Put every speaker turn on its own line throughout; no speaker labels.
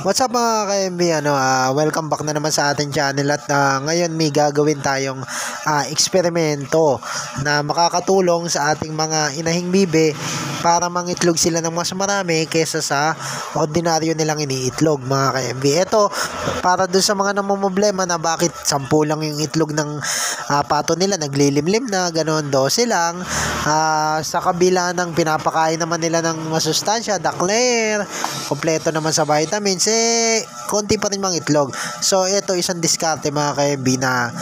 What's up mga ka-MB? Ano, ah, welcome back na naman sa ating channel at ah, ngayon may gagawin tayong ah, eksperimento na makakatulong sa ating mga inahing bibe para mangitlog sila ng mas marami kaysa sa ordinaryo nilang iniitlog mga ka-MB. Ito, para dun sa mga namumblema na bakit sampu lang yung itlog ng ah, pato nila, naglilimlim na, ganoon 12 lang. Ah, sa kabila ng pinapakain naman nila ng masustansya, dakler, kompleto naman sa vitamins, eh, konti pa rin mga itlog. So, ito isang diskarte mga ka-MB na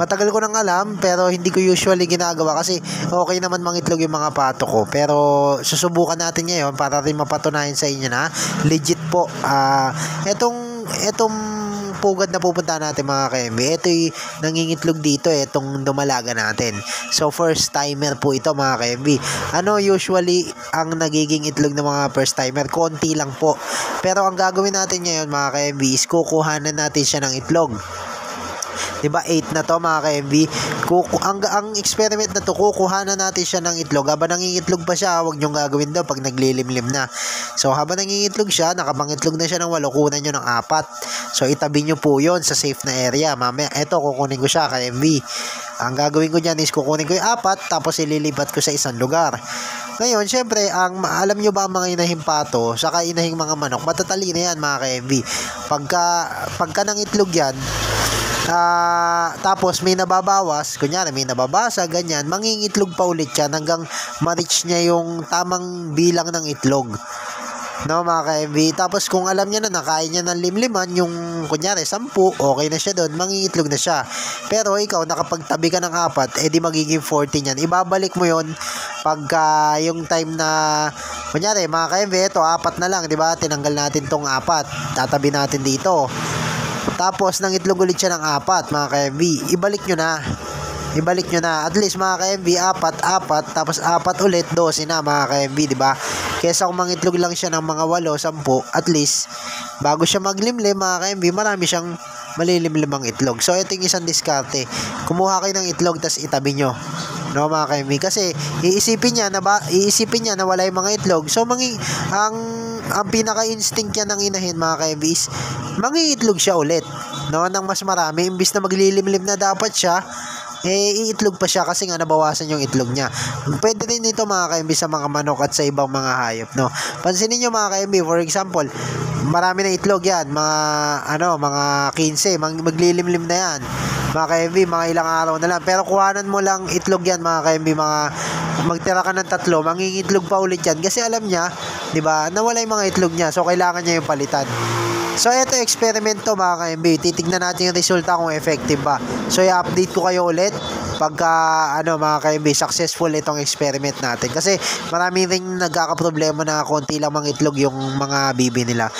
matagal ko nang alam, pero hindi ko usually ginagawa kasi okay naman mga itlog yung mga pato ko. Pero, susubukan natin ngayon para rin mapatunayan sa inyo na legit po. Ah, etong, etong pugad na pupunta natin mga ka-MB, ito'y nangingitlog dito, etong dumalaga natin. So, first timer po ito mga ka-MB. Ano usually ang nagiging itlog ng mga first timer? Konti lang po. Pero ang gagawin natin ngayon mga ka-MB is kukuhanan natin siya ng itlog. 'Di ba 8 na to mga ka-MB Kuku ang ang experiment na to kukuha na natin siya ng itlog. Habang nangingitlog pa siya wag niyo gagawin daw pag naglilimlim na. So habang nangingitlog siya nakapangitlog na siya ng 8 kunan niyo ng apat. So itabi niyo po yon sa safe na area. Mamaya eto kukunin ko siya ka-MB ang gagawin ko diyan is kukunin ko yung apat tapos ililipat ko sa isang lugar. Ngayon, syempre, ang alam nyo ba ang mga inahing pato, saka inahing mga manok, matatalino yan mga ka-MV. Pagka, pagka ng itlog yan, Ah, tapos may nababawas, kunyari may nababasa, ganyan, mangingitlog pa ulit yan hanggang ma-reach niya yung tamang bilang ng itlog. No, mga ka-MV. Tapos kung alam niya na nakain niya ng limliman, yung kunyari 10, okay na siya doon, mangingitlog na siya. Pero ikaw, nakapagtabi ka ng apat, edi magiging 40 niyan. Ibabalik mo yon pagka yung time na kunyari, mga ka-MV, ito, apat na lang, di ba? Tinanggal natin tong apat. Tatabi natin dito. Tapos, nang itlog ulit siya ng apat, mga ka-MV. Ibalik nyo na. Ibalik nyo na. At least, mga ka-MV, apat, apat, tapos apat ulit, 12 na, mga ka-MV, di ba? Kesa kung mangitlog lang siya ng mga 8, 10, at least, bago siya maglimlim, mga ka-MV, marami siyang malilimlimang itlog. So, ito yung isang diskarte. Kumuha kayo ng itlog, tas itabi nyo. No, mga ka-MV. Kasi, iisipin niya na ba, iisipin niya na wala yung mga itlog. So, mangi, ang ang pinaka-instinct niya ng inahin mga ka-MV is mangiitlog siya ulit. No, nang mas marami imbis na maglilimlim na dapat siya eh iitlog pa siya kasi nga nabawasan yung itlog niya. Pwede rin ito mga ka-MB sa mga manok at sa ibang mga hayop, no. Pansinin niyo mga ka-MB, for example, marami na itlog yan, mga ano, mga 15, mag maglilimlim na yan. Mga ka-MB, mga ilang araw na lang. Pero kuhanan mo lang itlog yan mga ka-MB, mga magtira ka ng tatlo, mangingitlog pa ulit yan kasi alam niya, 'di ba, nawala yung mga itlog niya. So kailangan niya yung palitan. So, ito eksperimento mga ka-MB. Titignan natin yung resulta kung effective ba. So, i-update ko kayo ulit pagka, ano mga ka-MB, successful itong experiment natin. Kasi, marami rin nagkakaproblema na konti lang mga itlog yung mga bibi nila.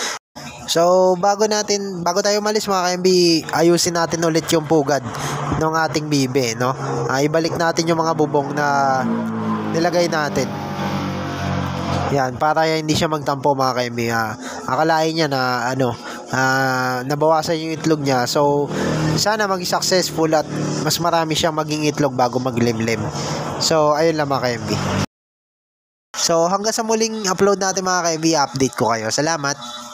So, bago natin, bago tayo malis mga ka-MB, ayusin natin ulit yung pugad ng ating bibe, no? Uh, ibalik natin yung mga bubong na nilagay natin. Yan, para hindi siya magtampo mga ka-MB. Uh, akalain niya na, ano, uh, nabawasan yung itlog niya. So, sana maging successful at mas marami siyang maging itlog bago maglimlim. So, ayun lang mga ka-MB. So, hanggang sa muling upload natin mga ka-MB, update ko kayo. Salamat!